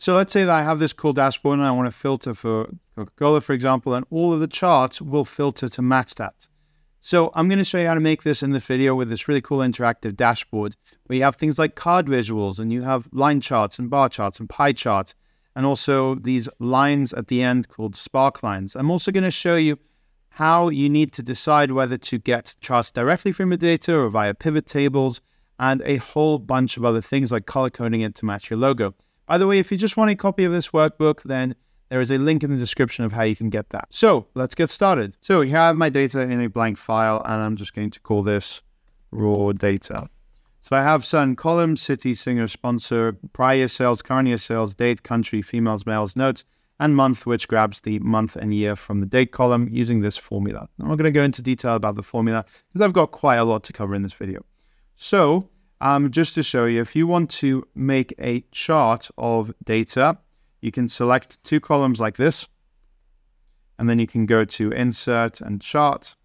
So let's say that I have this cool dashboard and I want to filter for Coca-Cola, for example, and all of the charts will filter to match that. So I'm going to show you how to make this in the video with this really cool interactive dashboard where you have things like card visuals and you have line charts and bar charts and pie charts and also these lines at the end called spark lines. I'm also going to show you how you need to decide whether to get charts directly from the data or via pivot tables and a whole bunch of other things like color coding it to match your logo. By the way, if you just want a copy of this workbook, then there is a link in the description of how you can get that. So let's get started. So here I have my data in a blank file, and I'm just going to call this raw data. So I have certain columns, city, singer, sponsor, prior sales, current year sales, date, country, females, males, notes, and month, which grabs the month and year from the date column using this formula. I'm not going to go into detail about the formula because I've got quite a lot to cover in this video. So um, just to show you, if you want to make a chart of data, you can select two columns like this, and then you can go to Insert and Chart,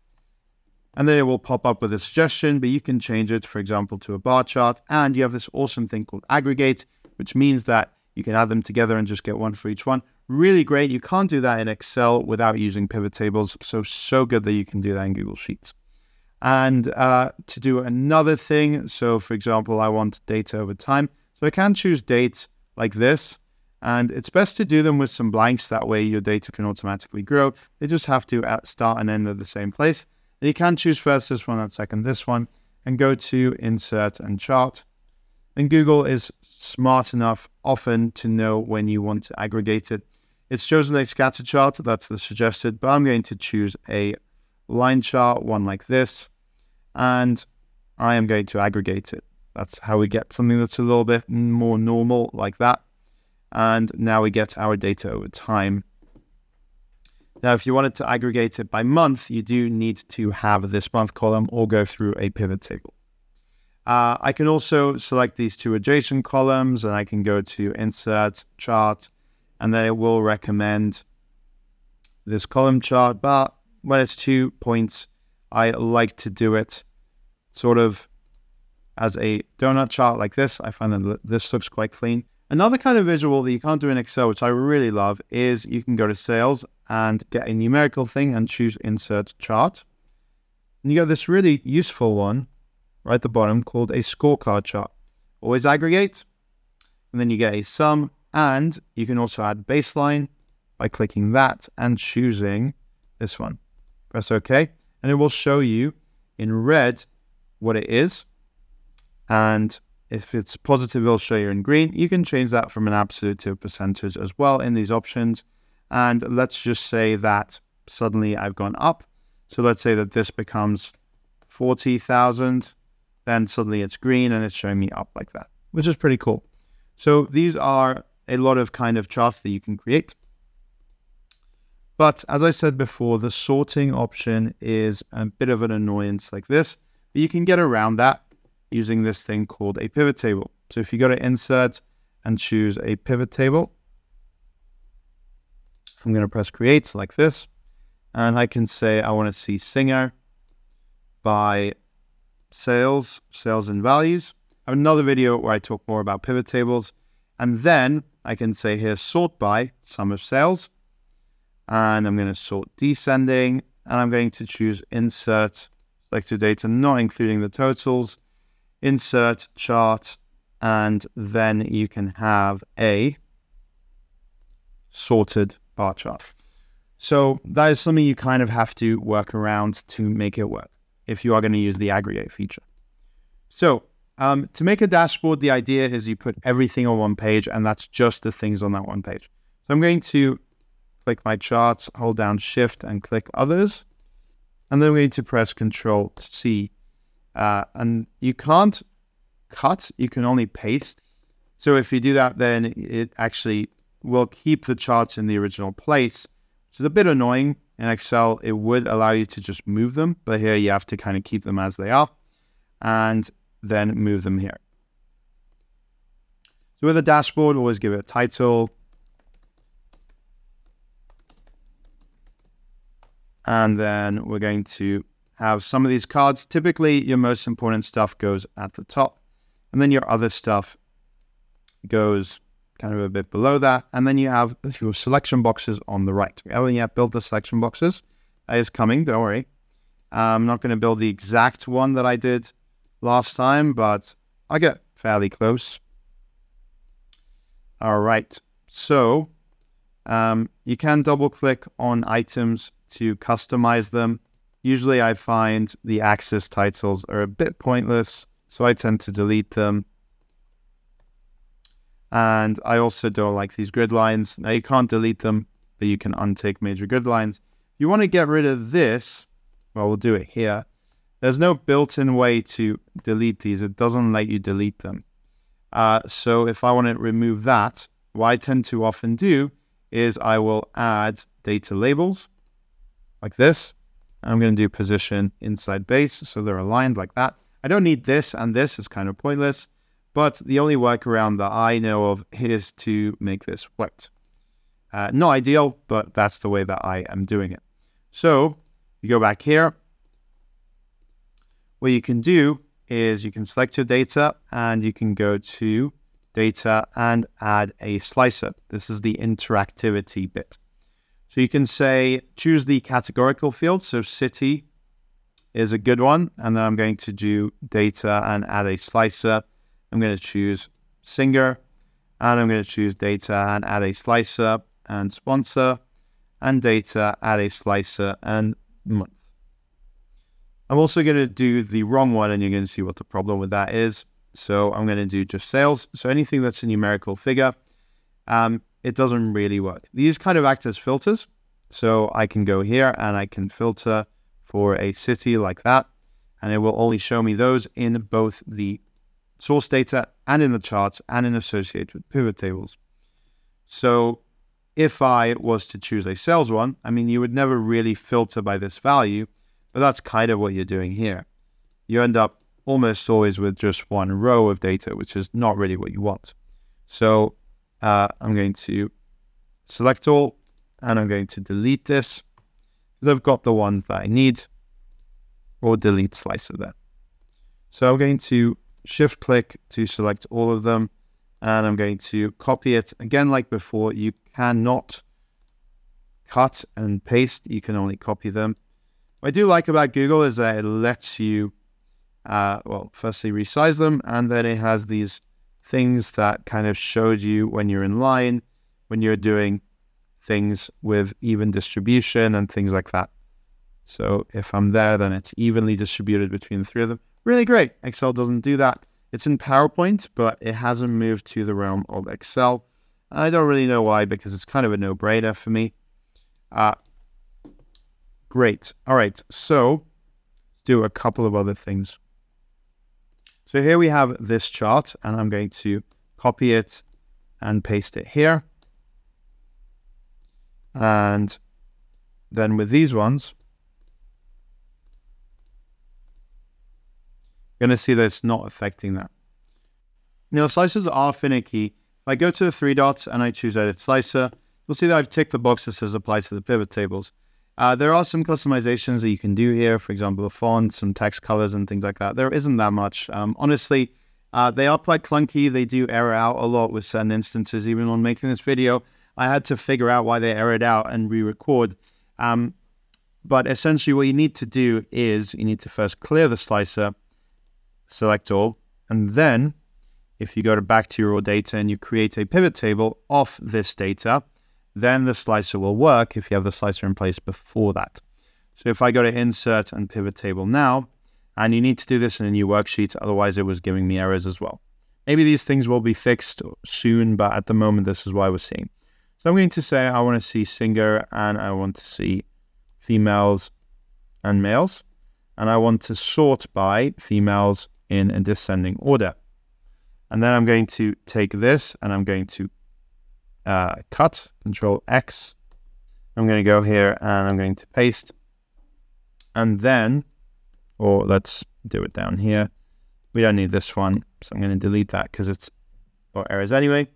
and then it will pop up with a suggestion, but you can change it, for example, to a bar chart, and you have this awesome thing called Aggregate, which means that you can add them together and just get one for each one. Really great. You can't do that in Excel without using pivot tables, so, so good that you can do that in Google Sheets. And uh, to do another thing, so for example, I want data over time. So I can choose dates like this, and it's best to do them with some blanks. That way your data can automatically grow. They just have to start and end at the same place. And you can choose first this one and second this one, and go to Insert and Chart. And Google is smart enough often to know when you want to aggregate it. It's chosen a scatter chart, that's the suggested, but I'm going to choose a line chart, one like this and I am going to aggregate it. That's how we get something that's a little bit more normal like that. And now we get our data over time. Now, if you wanted to aggregate it by month, you do need to have this month column or go through a pivot table. Uh, I can also select these two adjacent columns and I can go to insert chart and then it will recommend this column chart. But when it's two points, I like to do it sort of as a donut chart like this. I find that this looks quite clean. Another kind of visual that you can't do in Excel, which I really love, is you can go to sales and get a numerical thing and choose insert chart. And you get this really useful one right at the bottom called a scorecard chart. Always aggregate, and then you get a sum, and you can also add baseline by clicking that and choosing this one. Press OK and it will show you in red what it is. And if it's positive, it'll show you in green. You can change that from an absolute to a percentage as well in these options. And let's just say that suddenly I've gone up. So let's say that this becomes 40,000. Then suddenly it's green and it's showing me up like that, which is pretty cool. So these are a lot of kind of charts that you can create. But as I said before, the sorting option is a bit of an annoyance like this, but you can get around that using this thing called a pivot table. So if you go to insert and choose a pivot table, I'm going to press create like this, and I can say I want to see Singer by sales, sales and values. I have another video where I talk more about pivot tables, and then I can say here sort by sum of sales and I'm going to sort descending and I'm going to choose insert selected data, not including the totals, insert chart, and then you can have a sorted bar chart. So that is something you kind of have to work around to make it work if you are going to use the aggregate feature. So um, to make a dashboard, the idea is you put everything on one page and that's just the things on that one page. So I'm going to click my charts, hold down shift and click others. And then we need to press control C. Uh, and you can't cut, you can only paste. So if you do that, then it actually will keep the charts in the original place, which is a bit annoying. In Excel, it would allow you to just move them, but here you have to kind of keep them as they are and then move them here. So with a dashboard, always give it a title, And then we're going to have some of these cards. Typically, your most important stuff goes at the top, and then your other stuff goes kind of a bit below that. And then you have your selection boxes on the right. We haven't yet built the selection boxes. That is coming, don't worry. I'm not going to build the exact one that I did last time, but I get fairly close. All right, so um, you can double click on items to customize them. Usually I find the axis titles are a bit pointless, so I tend to delete them. And I also don't like these grid lines. Now you can't delete them, but you can untick major grid lines. You want to get rid of this, well, we'll do it here. There's no built-in way to delete these. It doesn't let you delete them. Uh, so if I want to remove that, what I tend to often do is I will add data labels like this. I'm going to do position inside base, so they're aligned like that. I don't need this and this, is kind of pointless, but the only workaround that I know of is to make this white. Uh, not ideal, but that's the way that I am doing it. So you go back here. What you can do is you can select your data and you can go to data and add a slicer. This is the interactivity bit. So you can say, choose the categorical field. So city is a good one. And then I'm going to do data and add a slicer. I'm going to choose Singer and I'm going to choose data and add a slicer and sponsor and data, add a slicer and month. I'm also going to do the wrong one and you're going to see what the problem with that is. So I'm going to do just sales. So anything that's a numerical figure, um, it doesn't really work. These kind of act as filters. So I can go here and I can filter for a city like that. And it will only show me those in both the source data and in the charts and in associated pivot tables. So if I was to choose a sales one, I mean, you would never really filter by this value, but that's kind of what you're doing here. You end up almost always with just one row of data, which is not really what you want. So uh, I'm going to select all and I'm going to delete this because I've got the ones that I need or delete slicers there. So I'm going to shift click to select all of them and I'm going to copy it again like before. You cannot cut and paste, you can only copy them. What I do like about Google is that it lets you uh, well, firstly resize them, and then it has these things that kind of showed you when you're in line, when you're doing things with even distribution and things like that. So if I'm there, then it's evenly distributed between the three of them. Really great. Excel doesn't do that. It's in PowerPoint, but it hasn't moved to the realm of Excel. I don't really know why, because it's kind of a no-brainer for me. Uh, great. All right, so do a couple of other things. So here we have this chart and I'm going to copy it and paste it here. And then with these ones, you're going to see that it's not affecting that. Now, slicers are finicky. If I go to the three dots and I choose Edit Slicer, you'll see that I've ticked the box that says Apply to the pivot tables. Uh, there are some customizations that you can do here, for example, the font, some text colors, and things like that. There isn't that much. Um, honestly, uh, they are quite clunky. They do error out a lot with certain instances. Even on making this video, I had to figure out why they errored out and re-record. Um, but essentially, what you need to do is you need to first clear the slicer, select all, and then if you go to back to your raw data and you create a pivot table off this data, then the slicer will work if you have the slicer in place before that. So if I go to insert and pivot table now, and you need to do this in a new worksheet, otherwise it was giving me errors as well. Maybe these things will be fixed soon, but at the moment, this is what I was seeing. So I'm going to say I want to see singer and I want to see females and males. And I want to sort by females in a descending order. And then I'm going to take this and I'm going to uh, cut, Control X. I'm going to go here and I'm going to paste. And then, or let's do it down here. We don't need this one, so I'm going to delete that because it's got errors anyway.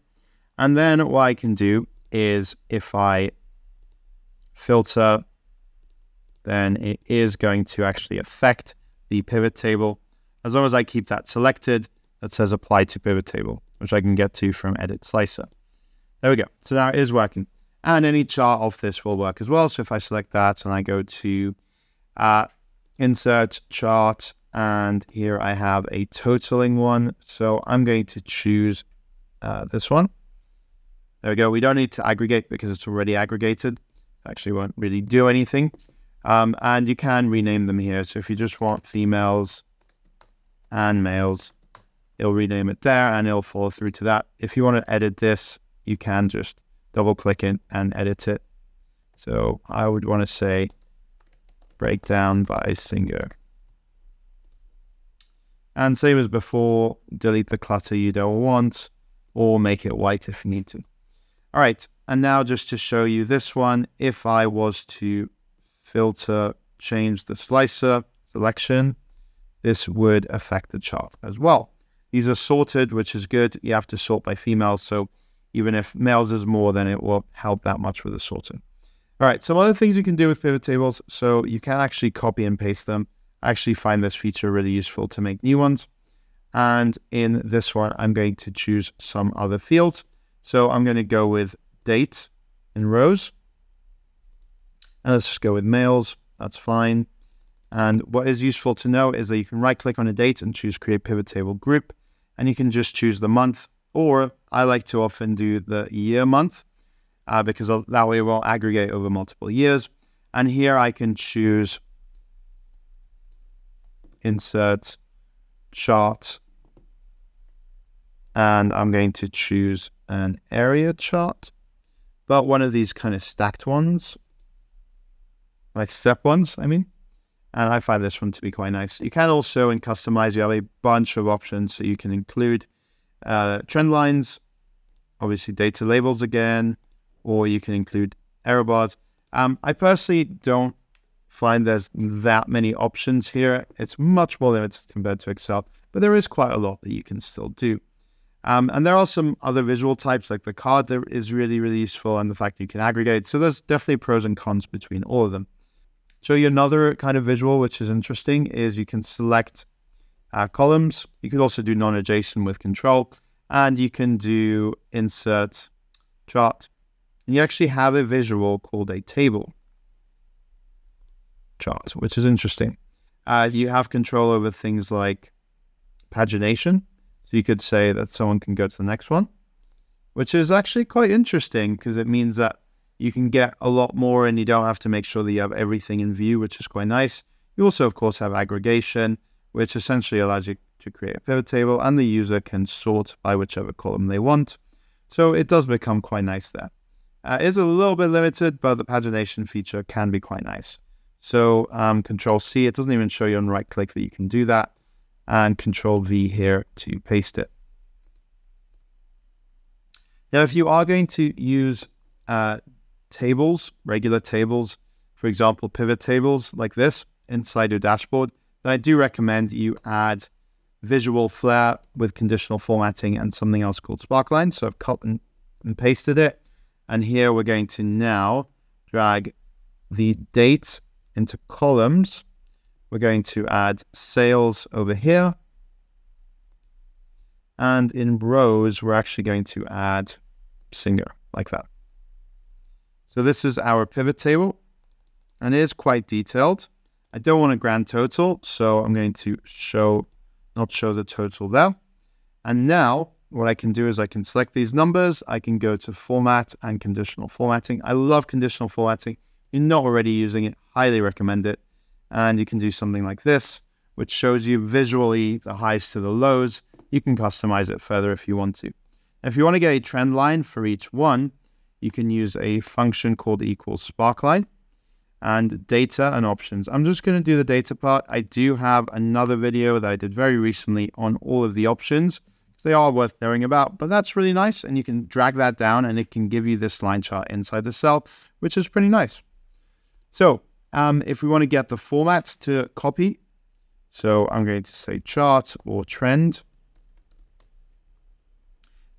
And then what I can do is if I filter, then it is going to actually affect the pivot table. As long as I keep that selected, that says apply to pivot table, which I can get to from edit slicer. There we go. So now it is working. And any chart of this will work as well. So if I select that and I go to uh, insert chart, and here I have a totaling one. So I'm going to choose uh, this one. There we go. We don't need to aggregate because it's already aggregated. Actually won't really do anything. Um, and you can rename them here. So if you just want females and males, it'll rename it there and it'll follow through to that. If you want to edit this, you can just double click it and edit it. So I would want to say breakdown by singer. And same as before, delete the clutter you don't want or make it white if you need to. All right, and now just to show you this one, if I was to filter, change the slicer selection, this would affect the chart as well. These are sorted, which is good. You have to sort by females, so even if males is more, then it will help that much with the sorting. All right, some other things you can do with pivot tables. So you can actually copy and paste them. I actually find this feature really useful to make new ones. And in this one, I'm going to choose some other fields. So I'm going to go with date in rows. And let's just go with males. That's fine. And what is useful to know is that you can right click on a date and choose create pivot table group. And you can just choose the month, or I like to often do the year month uh, because that way it will aggregate over multiple years. And here I can choose insert chart and I'm going to choose an area chart, but one of these kind of stacked ones, like step ones, I mean. And I find this one to be quite nice. You can also, in customize, you have a bunch of options. So you can include uh, trend lines, obviously data labels again, or you can include error bars. Um, I personally don't find there's that many options here. It's much more limited compared to Excel, but there is quite a lot that you can still do. Um, and there are some other visual types like the card that is really, really useful and the fact that you can aggregate. So there's definitely pros and cons between all of them. So you another kind of visual, which is interesting, is you can select uh, columns. You could also do non-adjacent with control and you can do insert chart. And you actually have a visual called a table chart, which is interesting. Uh, you have control over things like pagination. So you could say that someone can go to the next one, which is actually quite interesting because it means that you can get a lot more and you don't have to make sure that you have everything in view, which is quite nice. You also, of course, have aggregation, which essentially allows you to create a pivot table and the user can sort by whichever column they want. So it does become quite nice there. Uh, it's a little bit limited, but the pagination feature can be quite nice. So um, Control C, it doesn't even show you on right click that you can do that and Control V here to paste it. Now, if you are going to use uh, tables, regular tables, for example, pivot tables like this inside your dashboard, then I do recommend you add visual flair with conditional formatting and something else called Sparkline. So I've cut and, and pasted it. And here we're going to now drag the date into columns we're going to add sales over here. And in rows, we're actually going to add singer like that. So this is our pivot table and it is quite detailed. I don't want a grand total, so I'm going to show, not show the total there. And now what I can do is I can select these numbers. I can go to format and conditional formatting. I love conditional formatting. You're not already using it, highly recommend it. And you can do something like this, which shows you visually the highs to the lows. You can customize it further if you want to. If you want to get a trend line for each one, you can use a function called equals sparkline and data and options. I'm just going to do the data part. I do have another video that I did very recently on all of the options. They are worth knowing about, but that's really nice. And you can drag that down and it can give you this line chart inside the cell, which is pretty nice. So um, if we want to get the format to copy, so I'm going to say chart or trend.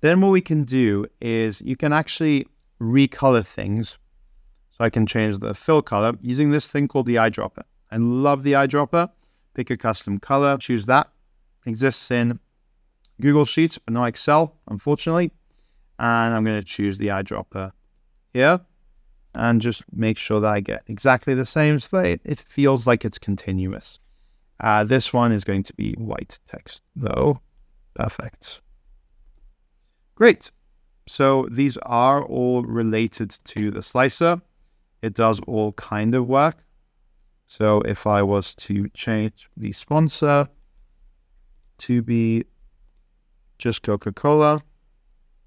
Then what we can do is you can actually recolor things. I can change the fill color using this thing called the eyedropper. I love the eyedropper. Pick a custom color, choose that. Exists in Google Sheets, but not Excel, unfortunately. And I'm going to choose the eyedropper here and just make sure that I get exactly the same that it, it feels like it's continuous. Uh, this one is going to be white text though. Perfect. Great. So these are all related to the slicer. It does all kind of work. So if I was to change the sponsor to be just Coca-Cola,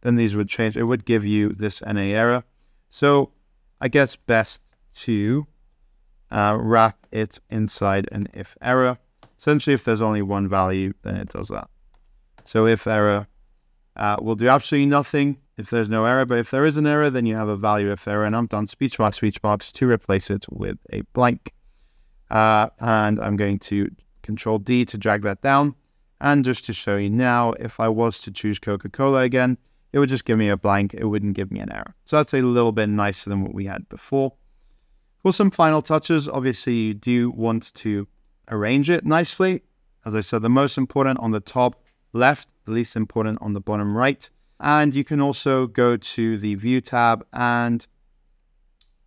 then these would change. It would give you this NA error. So I guess best to uh, wrap it inside an if error. Essentially, if there's only one value, then it does that. So if error uh, will do absolutely nothing if there's no error. But if there is an error, then you have a value if error. And I've done speech marks, speech marks to replace it with a blank. Uh, and I'm going to control D to drag that down. And just to show you now, if I was to choose Coca-Cola again, it would just give me a blank. It wouldn't give me an error. So that's a little bit nicer than what we had before. For some final touches, obviously you do want to arrange it nicely. As I said, the most important on the top left, the least important on the bottom right. And you can also go to the view tab and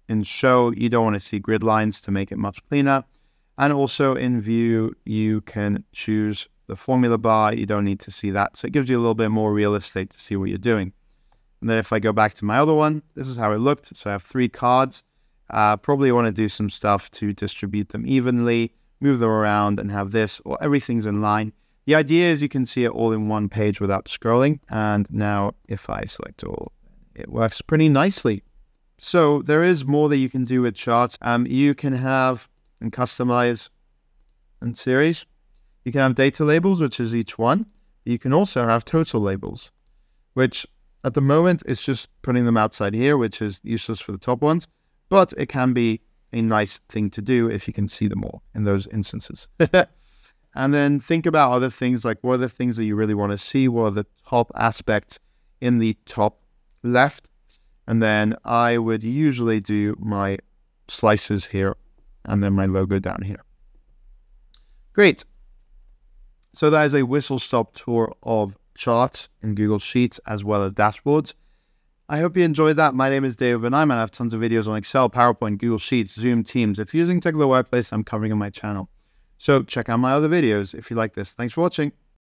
in show, you don't want to see grid lines to make it much cleaner. And also in view, you can choose the formula bar. You don't need to see that. So it gives you a little bit more real estate to see what you're doing. And then if I go back to my other one, this is how it looked. So I have three cards. Uh, probably want to do some stuff to distribute them evenly, move them around and have this or everything's in line. The idea is you can see it all in one page without scrolling. And now if I select all, it works pretty nicely. So there is more that you can do with charts. Um, you can have and customize and series. You can have data labels, which is each one. You can also have total labels, which at the moment is just putting them outside here, which is useless for the top ones, but it can be a nice thing to do if you can see them all in those instances. And then think about other things like what are the things that you really want to see? What are the top aspects in the top left? And then I would usually do my slicers here and then my logo down here. Great. So that is a whistle stop tour of charts in Google Sheets as well as dashboards. I hope you enjoyed that. My name is David Benaim and I have tons of videos on Excel, PowerPoint, Google Sheets, Zoom, Teams. If you're using Technical Workplace, I'm covering in my channel. So check out my other videos if you like this. Thanks for watching.